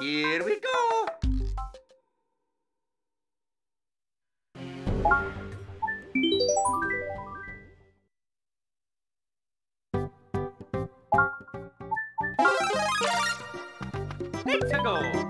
Here we go. Let's go.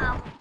Tchau!